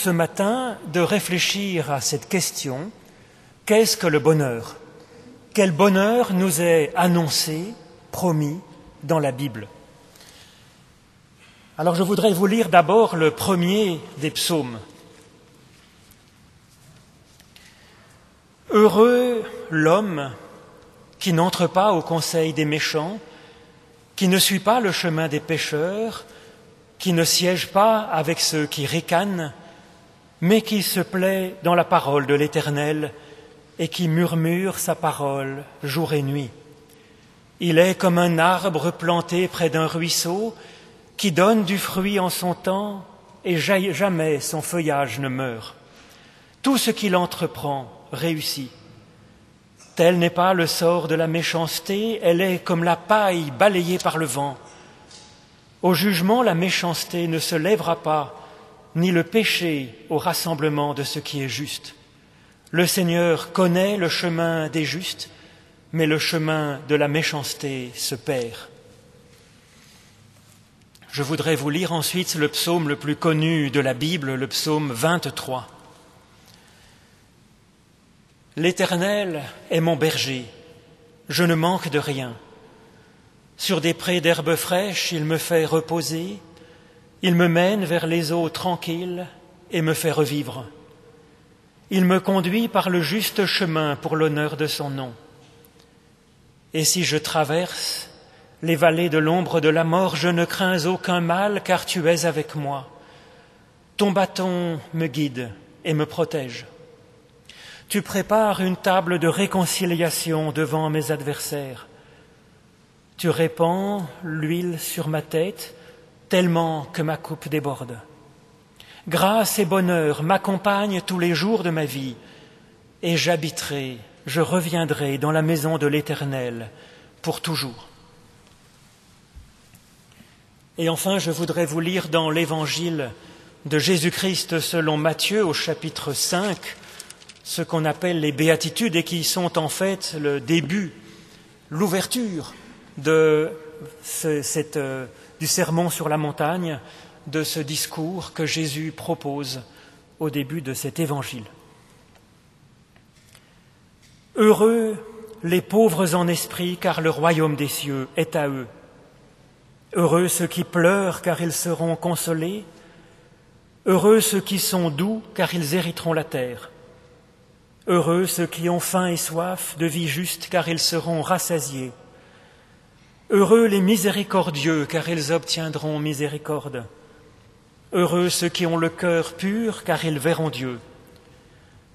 ce matin de réfléchir à cette question, qu'est-ce que le bonheur? Quel bonheur nous est annoncé, promis dans la Bible? Alors je voudrais vous lire d'abord le premier des psaumes. Heureux l'homme qui n'entre pas au conseil des méchants, qui ne suit pas le chemin des pécheurs, qui ne siège pas avec ceux qui ricanent, mais qui se plaît dans la parole de l'Éternel et qui murmure sa parole jour et nuit. Il est comme un arbre planté près d'un ruisseau qui donne du fruit en son temps et jamais son feuillage ne meurt. Tout ce qu'il entreprend réussit. Tel n'est pas le sort de la méchanceté, elle est comme la paille balayée par le vent. Au jugement, la méchanceté ne se lèvera pas, ni le péché au rassemblement de ce qui est juste. Le Seigneur connaît le chemin des justes, mais le chemin de la méchanceté se perd. Je voudrais vous lire ensuite le psaume le plus connu de la Bible, le psaume 23. L'Éternel est mon berger, je ne manque de rien. Sur des prés d'herbes fraîches, il me fait reposer, il me mène vers les eaux tranquilles et me fait revivre. Il me conduit par le juste chemin pour l'honneur de son nom. Et si je traverse les vallées de l'ombre de la mort, je ne crains aucun mal, car tu es avec moi. Ton bâton me guide et me protège. Tu prépares une table de réconciliation devant mes adversaires. Tu répands l'huile sur ma tête tellement que ma coupe déborde. Grâce et bonheur m'accompagnent tous les jours de ma vie, et j'habiterai, je reviendrai dans la maison de l'Éternel pour toujours. Et enfin, je voudrais vous lire dans l'Évangile de Jésus-Christ selon Matthieu au chapitre 5 ce qu'on appelle les béatitudes et qui sont en fait le début, l'ouverture de cette, euh, du sermon sur la montagne, de ce discours que Jésus propose au début de cet évangile. Heureux les pauvres en esprit, car le royaume des cieux est à eux. Heureux ceux qui pleurent, car ils seront consolés. Heureux ceux qui sont doux, car ils hériteront la terre. Heureux ceux qui ont faim et soif de vie juste, car ils seront rassasiés. Heureux les miséricordieux, car ils obtiendront miséricorde. Heureux ceux qui ont le cœur pur, car ils verront Dieu.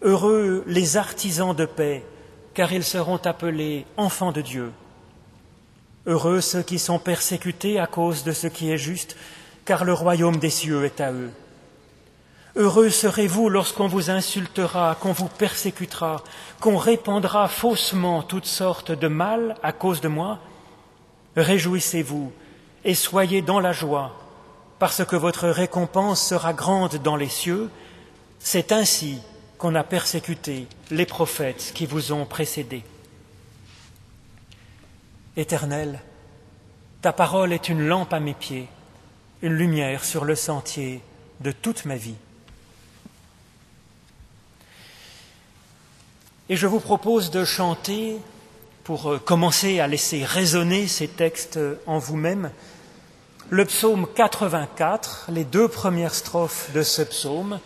Heureux les artisans de paix, car ils seront appelés enfants de Dieu. Heureux ceux qui sont persécutés à cause de ce qui est juste, car le royaume des cieux est à eux. Heureux serez-vous lorsqu'on vous insultera, qu'on vous persécutera, qu'on répandra faussement toutes sortes de mal à cause de moi. Réjouissez-vous et soyez dans la joie, parce que votre récompense sera grande dans les cieux. C'est ainsi qu'on a persécuté les prophètes qui vous ont précédés. Éternel, ta parole est une lampe à mes pieds, une lumière sur le sentier de toute ma vie. Et je vous propose de chanter, pour euh, commencer à laisser résonner ces textes en vous-même, le psaume 84, les deux premières strophes de ce psaume.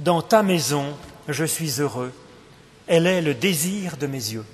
Dans ta maison, je suis heureux. Elle est le désir de mes yeux.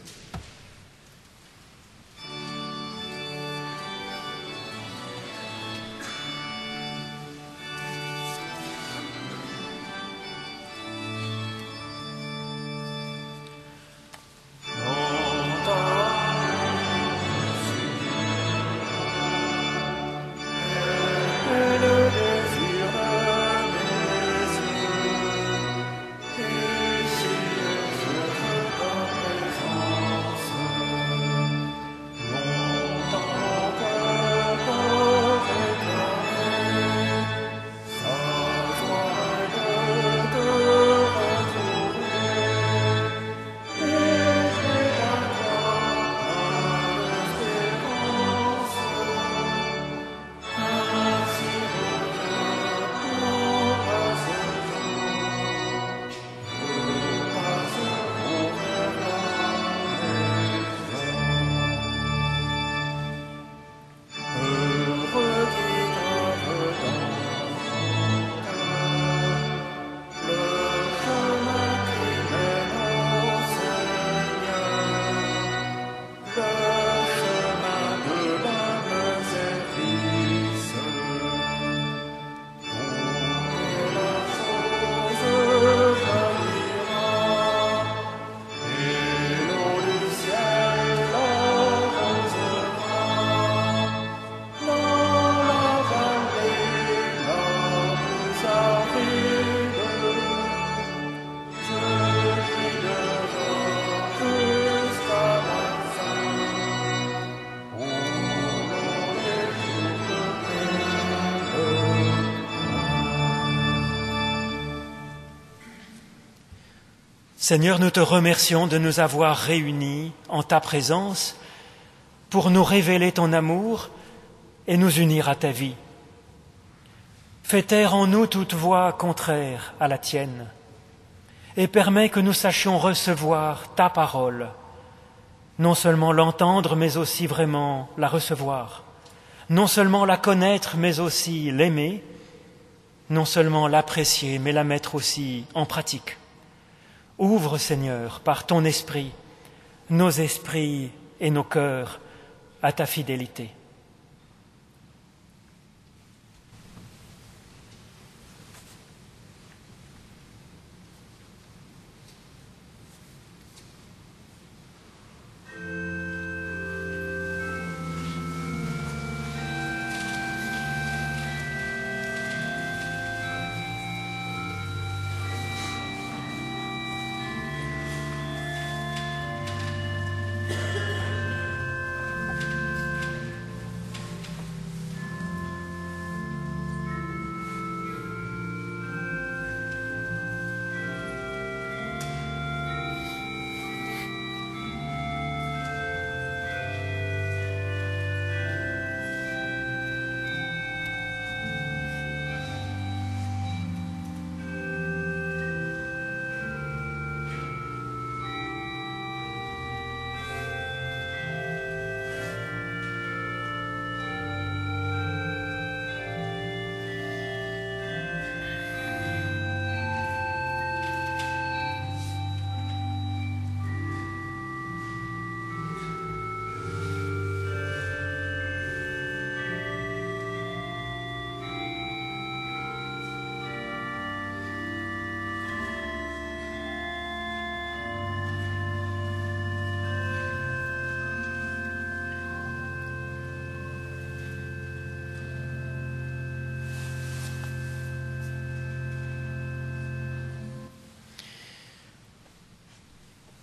Seigneur, nous te remercions de nous avoir réunis en ta présence pour nous révéler ton amour et nous unir à ta vie. Fais taire en nous toute voix contraire à la tienne et permets que nous sachions recevoir ta parole, non seulement l'entendre, mais aussi vraiment la recevoir, non seulement la connaître, mais aussi l'aimer, non seulement l'apprécier, mais la mettre aussi en pratique. Ouvre, Seigneur, par ton esprit, nos esprits et nos cœurs à ta fidélité.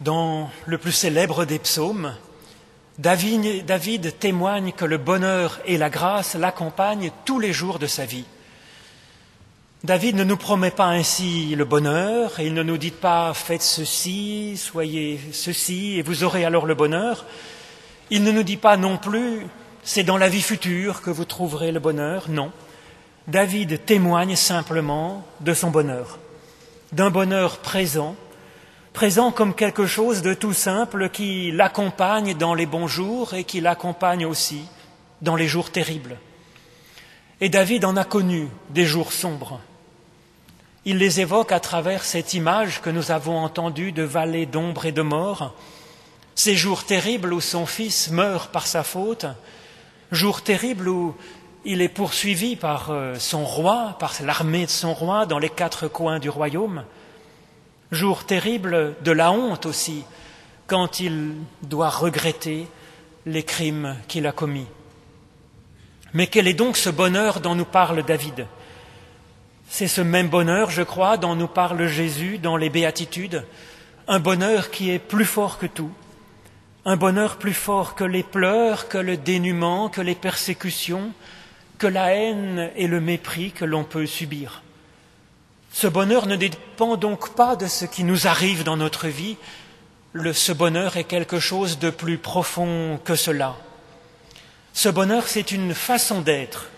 Dans le plus célèbre des psaumes, David, témoigne que le bonheur et la grâce l'accompagnent tous les jours de sa vie. David ne nous promet pas ainsi le bonheur, et il ne nous dit pas faites ceci, soyez ceci, et vous aurez alors le bonheur. Il ne nous dit pas non plus c'est dans la vie future que vous trouverez le bonheur. Non. David témoigne simplement de son bonheur, d'un bonheur présent présent comme quelque chose de tout simple qui l'accompagne dans les bons jours et qui l'accompagne aussi dans les jours terribles. Et David en a connu des jours sombres. Il les évoque à travers cette image que nous avons entendue de vallée d'ombre et de mort, ces jours terribles où son fils meurt par sa faute, jours terribles où il est poursuivi par euh, son roi, par l'armée de son roi dans les quatre coins du royaume, Jour terrible de la honte aussi, quand il doit regretter les crimes qu'il a commis. Mais quel est donc ce bonheur dont nous parle David? C'est ce même bonheur, je crois, dont nous parle Jésus dans les béatitudes, un bonheur qui est plus fort que tout, un bonheur plus fort que les pleurs, que le dénuement, que les persécutions, que la haine et le mépris que l'on peut subir. Ce bonheur ne dépend donc pas de ce qui nous arrive dans notre vie. ce bonheur est quelque chose de plus profond que cela. Ce bonheur, c'est une façon d'être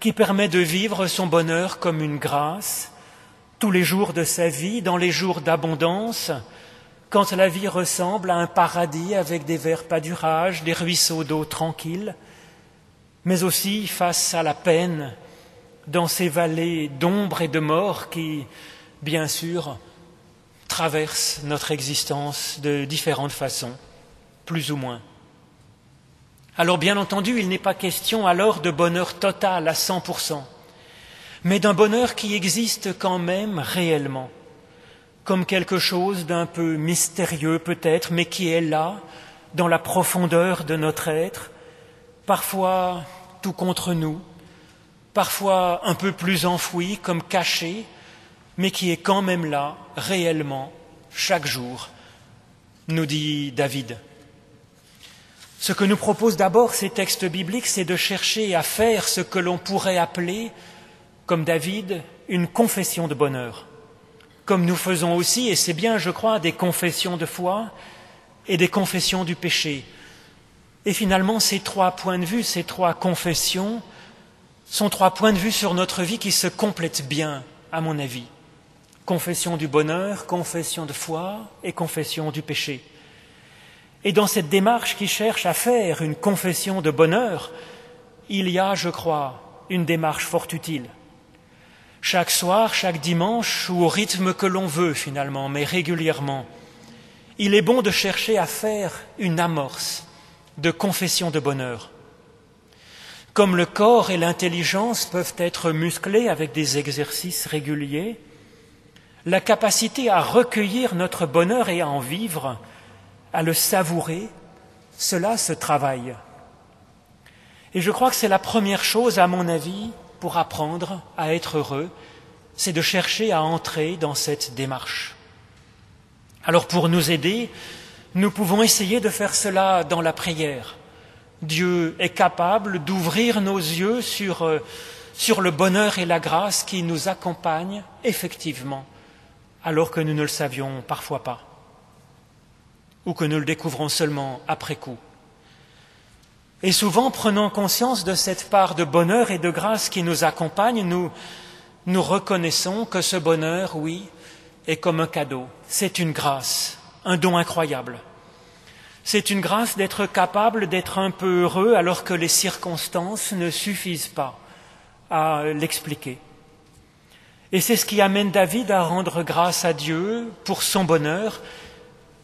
qui permet de vivre son bonheur comme une grâce tous les jours de sa vie, dans les jours d'abondance, quand la vie ressemble à un paradis avec des verts pâturages, des ruisseaux d'eau tranquilles, mais aussi face à la peine, dans ces vallées d'ombre et de mort qui, bien sûr, traversent notre existence de différentes façons, plus ou moins. Alors bien entendu, il n'est pas question alors de bonheur total à 100%, mais d'un bonheur qui existe quand même réellement, comme quelque chose d'un peu mystérieux peut-être, mais qui est là, dans la profondeur de notre être, parfois tout contre nous, parfois un peu plus enfoui, comme caché, mais qui est quand même là, réellement, chaque jour, nous dit David. Ce que nous proposent d'abord ces textes bibliques, c'est de chercher à faire ce que l'on pourrait appeler, comme David, une confession de bonheur. comme nous faisons aussi, et c'est bien, je crois, des confessions de foi et des confessions du péché. Et finalement, ces trois points de vue, ces trois confessions, sont trois points de vue sur notre vie qui se complètent bien, à mon avis. Confession du bonheur, confession de foi et confession du péché. Et dans cette démarche qui cherche à faire une confession de bonheur, il y a, je crois, une démarche fort utile. Chaque soir, chaque dimanche, ou au rythme que l'on veut finalement, mais régulièrement, il est bon de chercher à faire une amorce de confession de bonheur. Comme le corps et l'intelligence peuvent être musclés avec des exercices réguliers, la capacité à recueillir notre bonheur et à en vivre, à le savourer, cela se travaille. Et je crois que c'est la première chose, à mon avis, pour apprendre à être heureux, c'est de chercher à entrer dans cette démarche. Alors pour nous aider, nous pouvons essayer de faire cela dans la prière. Dieu est capable d'ouvrir nos yeux sur, euh, sur le bonheur et la grâce qui nous accompagnent effectivement, alors que nous ne le savions parfois pas, ou que nous le découvrons seulement après coup. Et souvent, prenant conscience de cette part de bonheur et de grâce qui nous accompagne, nous reconnaissons que ce bonheur, oui, est comme un cadeau. C'est une grâce, un don incroyable. C'est une grâce d'être capable d'être un peu heureux alors que les circonstances ne suffisent pas à l'expliquer. Et c'est ce qui amène David à rendre grâce à Dieu pour son bonheur.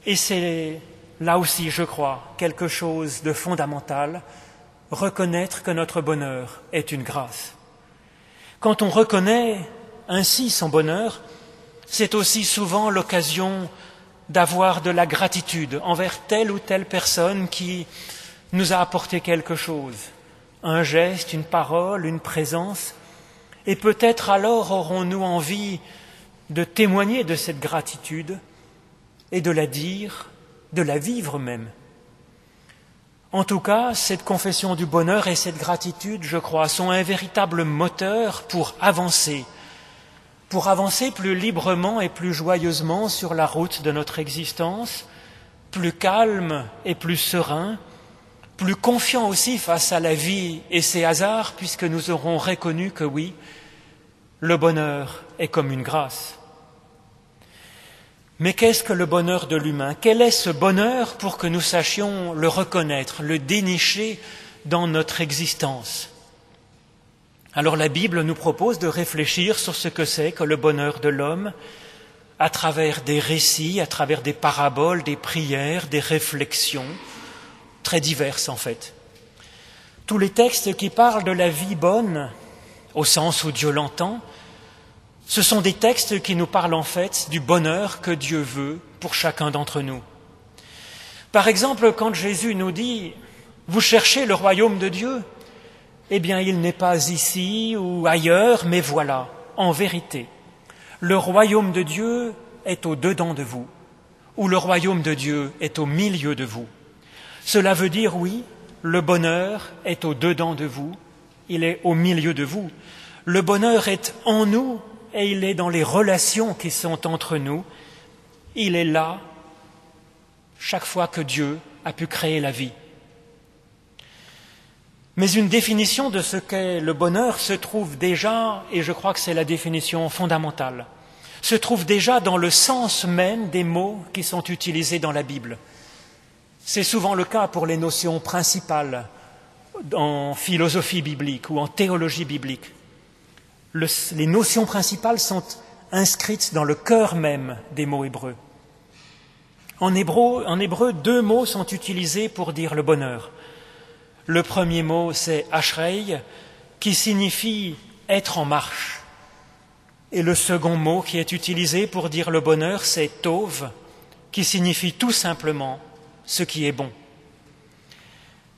Et c'est là aussi, je crois, quelque chose de fondamental, reconnaître que notre bonheur est une grâce. Quand on reconnaît ainsi son bonheur, c'est aussi souvent l'occasion d'avoir de la gratitude envers telle ou telle personne qui nous a apporté quelque chose, un geste, une parole, une présence, et peut-être alors aurons-nous envie de témoigner de cette gratitude et de la dire de la vivre même. En tout cas, cette confession du bonheur et cette gratitude, je crois, sont un véritable moteur pour avancer, pour avancer plus librement et plus joyeusement sur la route de notre existence, plus calme et plus serein, plus confiant aussi face à la vie et ses hasards, puisque nous aurons reconnu que oui, le bonheur est comme une grâce. Mais qu'est-ce que le bonheur de l'humain? Quel est ce bonheur pour que nous sachions le reconnaître, le dénicher dans notre existence? Alors la Bible nous propose de réfléchir sur ce que c'est que le bonheur de l'homme à travers des récits, à travers des paraboles, des prières, des réflexions, très diverses en fait. Tous les textes qui parlent de la vie bonne, au sens où Dieu l'entend, ce sont des textes qui nous parlent en fait du bonheur que Dieu veut pour chacun d'entre nous. Par exemple, quand Jésus nous dit Vous cherchez le royaume de Dieu Eh bien, il n'est pas ici ou ailleurs, mais voilà, en vérité, le royaume de Dieu est au-dedans de vous, ou le royaume de Dieu est au milieu de vous. Cela veut dire, oui, le bonheur est au-dedans de vous, il est au milieu de vous. Le bonheur est en nous et il est dans les relations qui sont entre nous. Il est là chaque fois que Dieu a pu créer la vie. Mais une définition de ce qu'est le bonheur se trouve déjà, et je crois que c'est la définition fondamentale, se trouve déjà dans le sens même des mots qui sont utilisés dans la Bible. C'est souvent le cas pour les notions principales en philosophie biblique ou en théologie biblique les notions principales sont inscrites dans le cœur même des mots hébreux. En hébreu, en hébreu, deux mots sont utilisés pour dire le bonheur. Le premier mot, c'est ashrei, qui signifie être en marche. Et le second mot qui est utilisé pour dire le bonheur, c'est tov, qui signifie tout simplement ce qui est bon.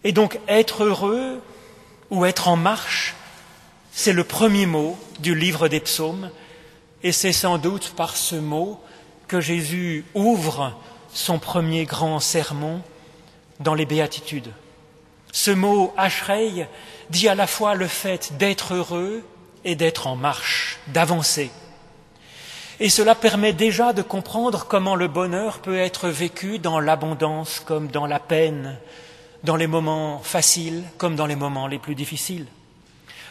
Et donc être heureux ou être en marche, c'est le premier mot du livre des psaumes et c'est sans doute par ce mot que Jésus ouvre son premier grand sermon dans les béatitudes. Ce mot Ashrei dit à la fois le fait d'être heureux et d'être en marche, d'avancer. Et cela permet déjà de comprendre comment le bonheur peut être vécu dans l'abondance comme dans la peine, dans les moments faciles comme dans les moments les plus difficiles.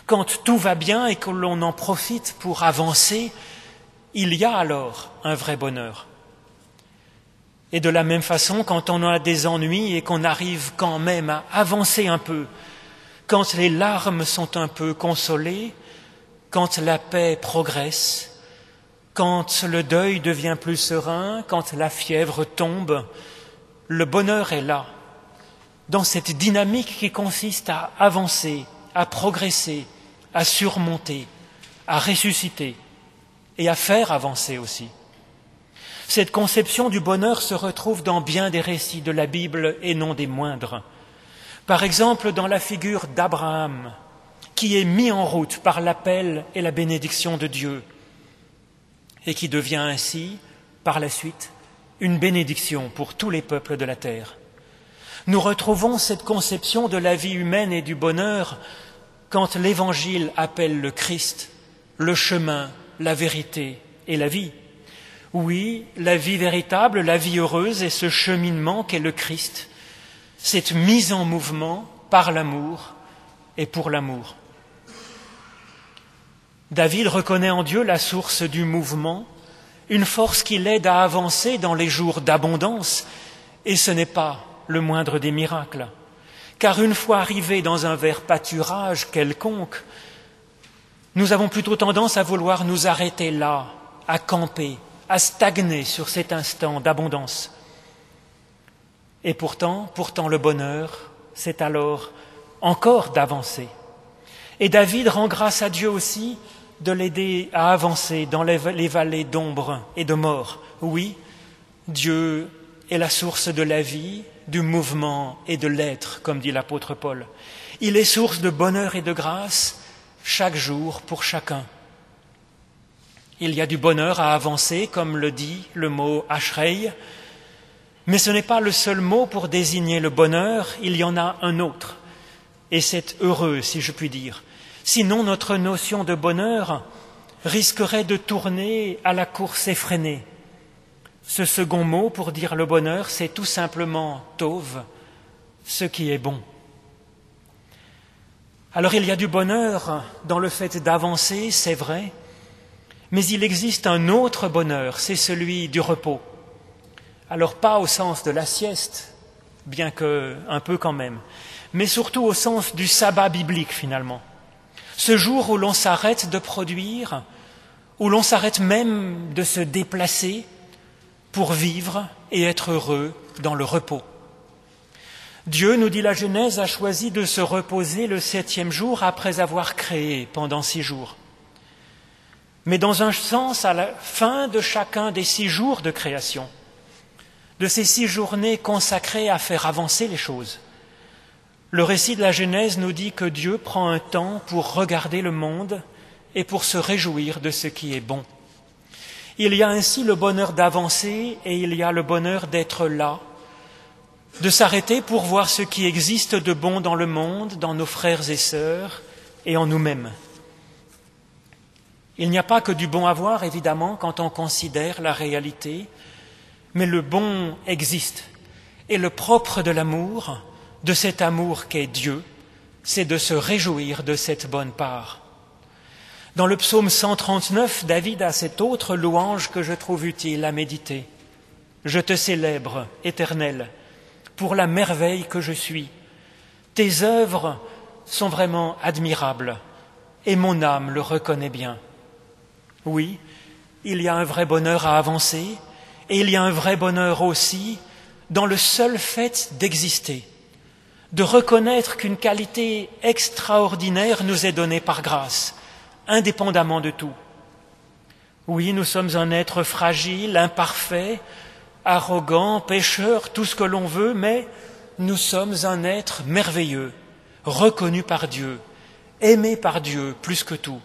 Quand tout va bien et que l'on en profite pour avancer, il y a alors un vrai bonheur. Et de la même façon, quand on a des ennuis et qu'on arrive quand même à avancer un peu, quand les larmes sont un peu consolées, quand la paix progresse, quand le deuil devient plus serein, quand la fièvre tombe, le bonheur est là, dans cette dynamique qui consiste à avancer, à progresser, à surmonter, à ressusciter et à faire avancer aussi. Cette conception du bonheur se retrouve dans bien des récits de la Bible et non des moindres. Par exemple, dans la figure d'Abraham, qui est mis en route par l'appel et la bénédiction de Dieu, et qui devient ainsi, par la suite, une bénédiction pour tous les peuples de la terre. Nous retrouvons cette conception de la vie humaine et du bonheur quand l'Évangile appelle le Christ le chemin, la vérité et la vie. Oui, la vie véritable, la vie heureuse est ce cheminement qu'est le Christ, cette mise en mouvement par l'amour et pour l'amour. David reconnaît en Dieu la source du mouvement, une force qui l'aide à avancer dans les jours d'abondance, et ce n'est pas le moindre des miracles. Car une fois arrivé dans un vert pâturage quelconque, nous avons plutôt tendance à vouloir nous arrêter là, à camper, à stagner sur cet instant d'abondance. Et pourtant, pourtant le bonheur, c'est alors encore d'avancer. Et David rend grâce à Dieu aussi de l'aider à avancer dans les vallées d'ombre et de mort. Oui, Dieu est la source de la vie, du mouvement et de l'être, comme dit l'apôtre Paul. Il est source de bonheur et de grâce chaque jour pour chacun. Il y a du bonheur à avancer, comme le dit le mot Ashrei, mais ce n'est pas le seul mot pour désigner le bonheur, il y en a un autre, et c'est heureux, si je puis dire. Sinon, notre notion de bonheur risquerait de tourner à la course effrénée. Ce second mot pour dire le bonheur, c'est tout simplement tauve, ce qui est bon. Alors il y a du bonheur dans le fait d'avancer, c'est vrai, mais il existe un autre bonheur, c'est celui du repos. Alors pas au sens de la sieste, bien que un peu quand même, mais surtout au sens du sabbat biblique finalement. Ce jour où l'on s'arrête de produire, où l'on s'arrête même de se déplacer pour vivre et être heureux dans le repos. Dieu, nous dit la Genèse, a choisi de se reposer le septième jour après avoir créé pendant six jours mais dans un sens à la fin de chacun des six jours de création, de ces six journées consacrées à faire avancer les choses. Le récit de la Genèse nous dit que Dieu prend un temps pour regarder le monde et pour se réjouir de ce qui est bon. Il y a ainsi le bonheur d'avancer et il y a le bonheur d'être là, de s'arrêter pour voir ce qui existe de bon dans le monde, dans nos frères et sœurs et en nous-mêmes. Il n'y a pas que du bon à voir, évidemment, quand on considère la réalité, mais le bon existe. Et le propre de l'amour, de cet amour qu'est Dieu, c'est de se réjouir de cette bonne part. Dans le psaume 139, David a cette autre louange que je trouve utile à méditer. Je te célèbre, Éternel, pour la merveille que je suis. Tes œuvres sont vraiment admirables, et mon âme le reconnaît bien. Oui, il y a un vrai bonheur à avancer, et il y a un vrai bonheur aussi dans le seul fait d'exister, de reconnaître qu'une qualité extraordinaire nous est donnée par grâce, indépendamment de tout. Oui, nous sommes un être fragile, imparfait, arrogant, pécheur, tout ce que l'on veut, mais nous sommes un être merveilleux, reconnu par Dieu, aimé par Dieu plus que tout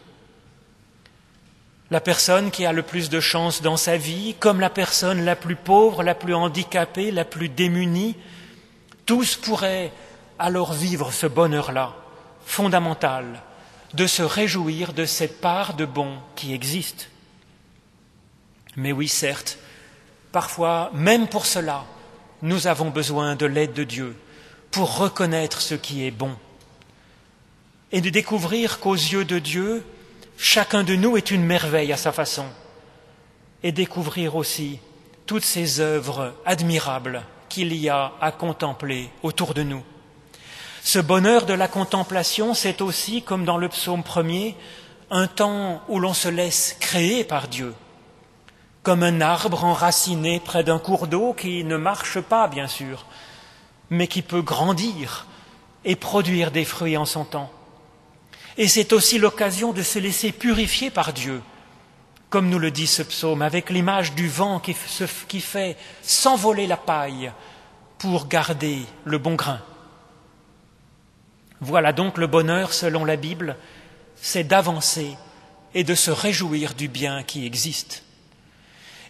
la personne qui a le plus de chance dans sa vie, comme la personne la plus pauvre, la plus handicapée, la plus démunie, tous pourraient alors vivre ce bonheur-là, fondamental, de se réjouir de cette part de bon qui existe. Mais oui, certes, parfois, même pour cela, nous avons besoin de l'aide de Dieu pour reconnaître ce qui est bon et de découvrir qu'aux yeux de Dieu, chacun de nous est une merveille à sa façon et découvrir aussi toutes ces œuvres admirables qu'il y a à contempler autour de nous. Ce bonheur de la contemplation, c'est aussi, comme dans le psaume premier, un temps où l'on se laisse créer par Dieu, comme un arbre enraciné près d'un cours d'eau qui ne marche pas, bien sûr, mais qui peut grandir et produire des fruits en son temps. Et c'est aussi l'occasion de se laisser purifier par Dieu, comme nous le dit ce psaume, avec l'image du vent qui, qui fait s'envoler la paille pour garder le bon grain. Voilà donc le bonheur, selon la Bible, c'est d'avancer et de se réjouir du bien qui existe.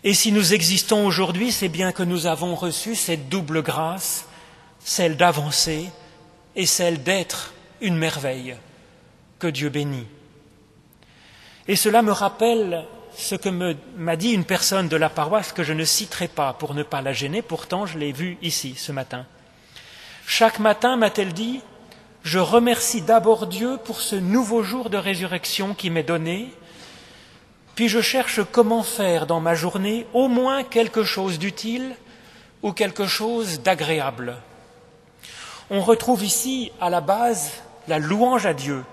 Et si nous existons aujourd'hui, c'est bien que nous avons reçu cette double grâce, celle d'avancer et celle d'être une merveille que Dieu bénit. Et cela me rappelle ce que m'a dit une personne de la paroisse que je ne citerai pas pour ne pas la gêner, pourtant je l'ai vue ici ce matin. Chaque matin, m'a-t-elle dit, je remercie d'abord Dieu pour ce nouveau jour de résurrection qui m'est donné, puis je cherche comment faire dans ma journée au moins quelque chose d'utile ou quelque chose d'agréable. On retrouve ici à la base la louange à Dieu.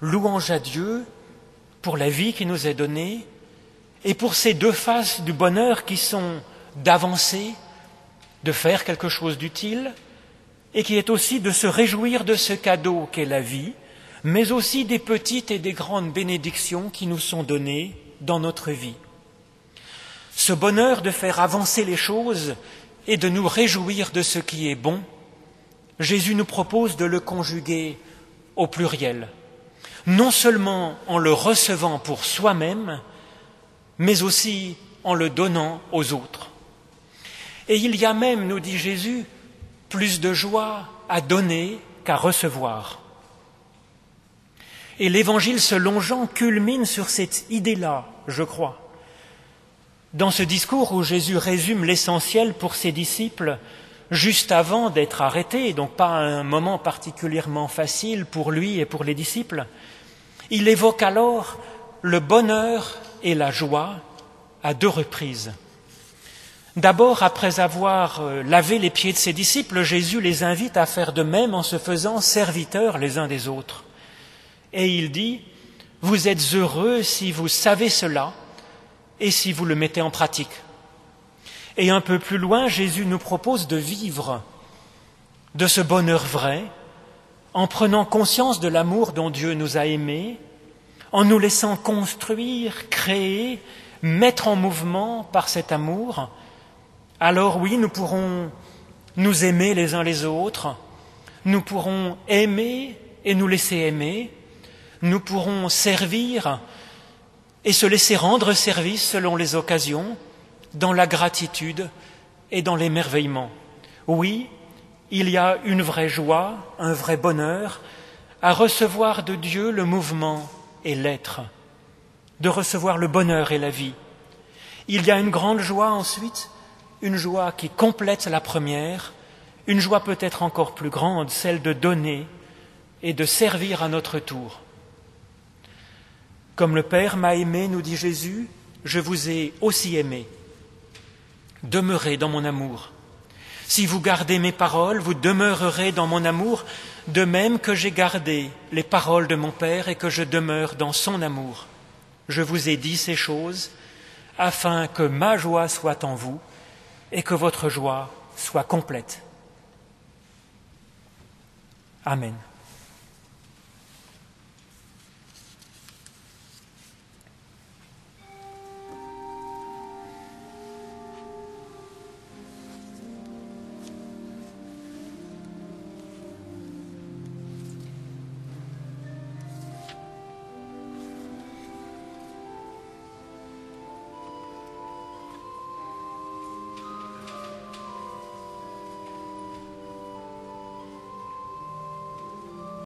Louange à Dieu pour la vie qui nous est donnée et pour ces deux faces du bonheur qui sont d'avancer, de faire quelque chose d'utile, et qui est aussi de se réjouir de ce cadeau qu'est la vie, mais aussi des petites et des grandes bénédictions qui nous sont données dans notre vie. Ce bonheur de faire avancer les choses et de nous réjouir de ce qui est bon, Jésus nous propose de le conjuguer au pluriel non seulement en le recevant pour soi-même, mais aussi en le donnant aux autres. Et il y a même, nous dit Jésus, plus de joie à donner qu'à recevoir. Et l'évangile selon Jean culmine sur cette idée-là, je crois. Dans ce discours où Jésus résume l'essentiel pour ses disciples, juste avant d'être arrêté, donc pas un moment particulièrement facile pour lui et pour les disciples, il évoque alors le bonheur et la joie à deux reprises. D'abord, après avoir euh, lavé les pieds de ses disciples, Jésus les invite à faire de même en se faisant serviteurs les uns des autres. Et il dit, Vous êtes heureux si vous savez cela et si vous le mettez en pratique. Et un peu plus loin, Jésus nous propose de vivre de ce bonheur vrai en prenant conscience de l'amour dont Dieu nous a aimés, en nous laissant construire, créer, mettre en mouvement par cet amour, alors oui, nous pourrons nous aimer les uns les autres, nous pourrons aimer et nous laisser aimer, nous pourrons servir et se laisser rendre service selon les occasions, dans la gratitude et dans l'émerveillement. Oui, il y a une vraie joie, un vrai bonheur à recevoir de Dieu le mouvement et l'être, de recevoir le bonheur et la vie. Il y a une grande joie ensuite, une joie qui complète la première, une joie peut-être encore plus grande, celle de donner et de servir à notre tour. Comme le Père m'a aimé, nous dit Jésus, je vous ai aussi aimé. Demeurez dans mon amour. Si vous gardez mes paroles, vous demeurerez dans mon amour, de même que j'ai gardé les paroles de mon Père et que je demeure dans son amour. Je vous ai dit ces choses afin que ma joie soit en vous et que votre joie soit complète. Amen.